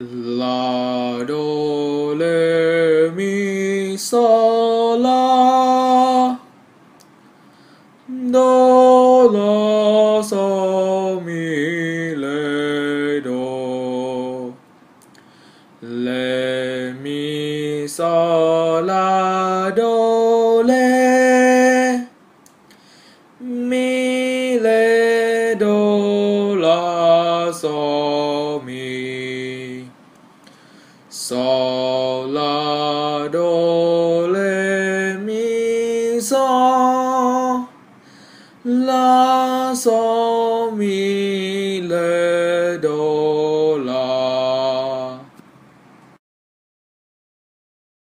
La do le mi sol la. Do la sol mi le do. Le mi sol la do le. Mi le do la sol mi. Sol, la, do, re, mi, sol. La, sol, mi, re, do, la.